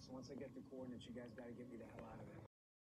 so once I get the coordinates, you guys got to get me the hell out of here.